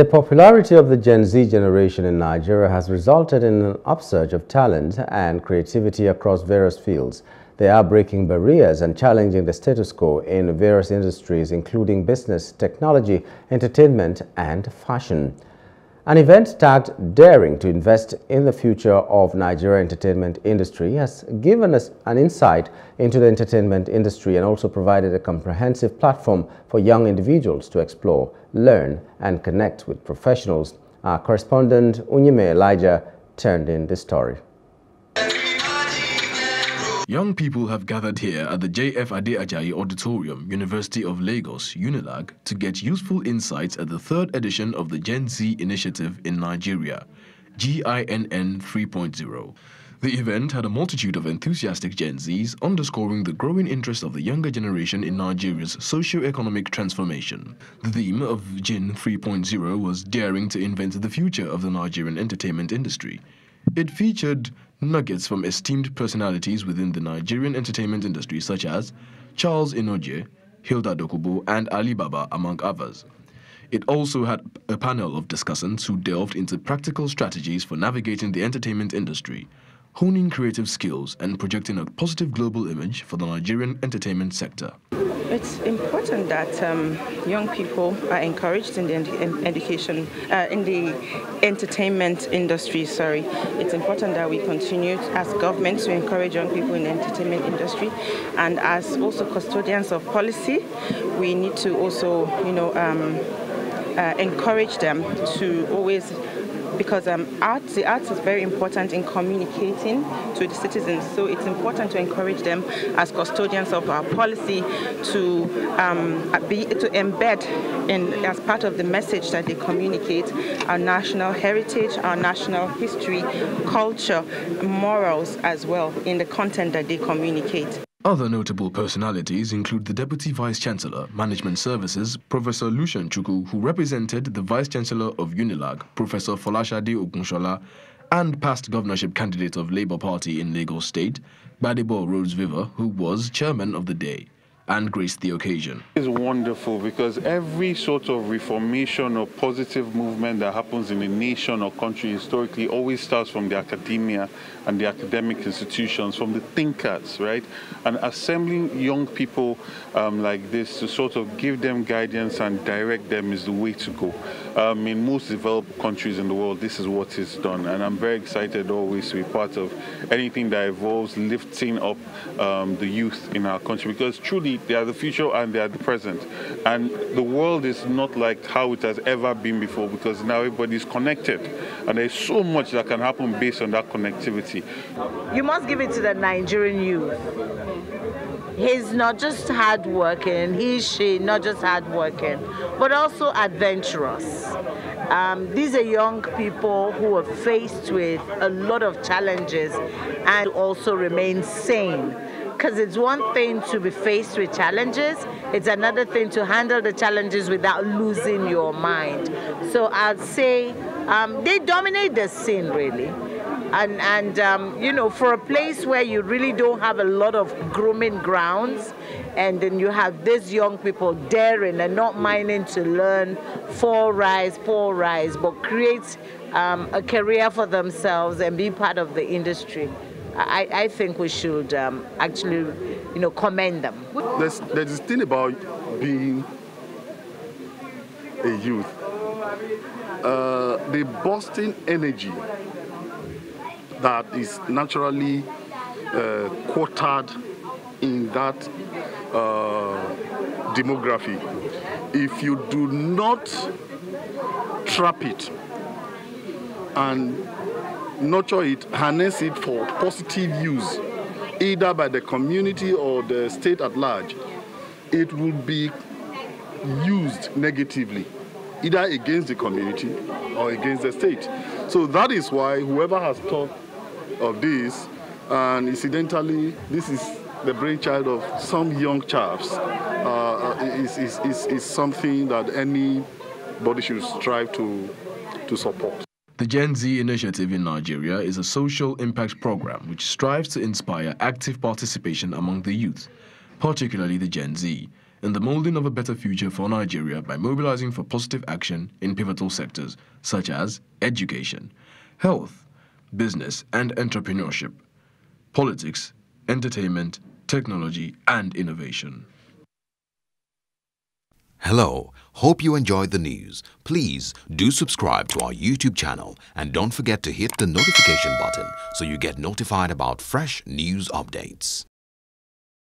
The popularity of the Gen Z generation in Nigeria has resulted in an upsurge of talent and creativity across various fields. They are breaking barriers and challenging the status quo in various industries including business, technology, entertainment and fashion. An event tagged Daring to Invest in the Future of Nigeria Entertainment Industry has given us an insight into the entertainment industry and also provided a comprehensive platform for young individuals to explore, learn and connect with professionals. Our correspondent Unyime Elijah turned in the story. Young people have gathered here at the JF Ade Ajayi Auditorium, University of Lagos, UNILAG, to get useful insights at the third edition of the Gen Z Initiative in Nigeria, GINN 3.0. The event had a multitude of enthusiastic Gen Zs underscoring the growing interest of the younger generation in Nigeria's socio-economic transformation. The theme of GINN 3.0 was daring to invent the future of the Nigerian entertainment industry. It featured nuggets from esteemed personalities within the Nigerian entertainment industry such as Charles Inojie, Hilda Dokubo, and Ali Baba, among others. It also had a panel of discussants who delved into practical strategies for navigating the entertainment industry, honing creative skills, and projecting a positive global image for the Nigerian entertainment sector. It's important that um, young people are encouraged in the education, uh, in the entertainment industry. Sorry, it's important that we continue as government to encourage young people in the entertainment industry, and as also custodians of policy, we need to also, you know, um, uh, encourage them to always because um, art, the arts is very important in communicating to the citizens. So it's important to encourage them as custodians of our policy to um, be to embed in as part of the message that they communicate our national heritage, our national history, culture, morals as well in the content that they communicate. Other notable personalities include the Deputy Vice Chancellor, Management Services, Professor Lucian Chukwu, who represented the Vice Chancellor of Unilag, Professor Folashade Ogunsola, and past governorship candidate of Labour Party in Lagos State, Gbadebo Rhodes Vivour, who was chairman of the day and graced the occasion. It's wonderful because every sort of reformation or positive movement that happens in a nation or country historically always starts from the academia and the academic institutions, from the thinkers, right? And assembling young people um, like this to sort of give them guidance and direct them is the way to go. Um, in most developed countries in the world, this is what is done. And I'm very excited always to be part of anything that involves lifting up um, the youth in our country because truly they are the future and they are the present. And the world is not like how it has ever been before because now everybody is connected. And there's so much that can happen based on that connectivity. You must give it to the Nigerian youth. He's not just hardworking, he, she, not just hardworking, but also adventurous. Um, these are young people who are faced with a lot of challenges and also remain sane because it's one thing to be faced with challenges, it's another thing to handle the challenges without losing your mind. So I'd say um, they dominate the scene really. And, and um, you know, for a place where you really don't have a lot of grooming grounds, and then you have these young people daring and not minding to learn, fall rise, fall rise, but create um, a career for themselves and be part of the industry. I, I think we should um, actually, you know, commend them. There's, there's this thing about being a youth. Uh, the bursting energy that is naturally uh, quartered in that uh, demography, if you do not trap it and nurture it, harness it for positive use, either by the community or the state at large, it will be used negatively, either against the community or against the state. So that is why whoever has thought of this, and incidentally, this is the brainchild of some young chaps, uh, is, is, is, is something that anybody should strive to, to support. The Gen Z initiative in Nigeria is a social impact program which strives to inspire active participation among the youth, particularly the Gen Z, in the molding of a better future for Nigeria by mobilizing for positive action in pivotal sectors such as education, health, business and entrepreneurship, politics, entertainment, technology, and innovation. Hello, hope you enjoyed the news. Please do subscribe to our YouTube channel and don't forget to hit the notification button so you get notified about fresh news updates.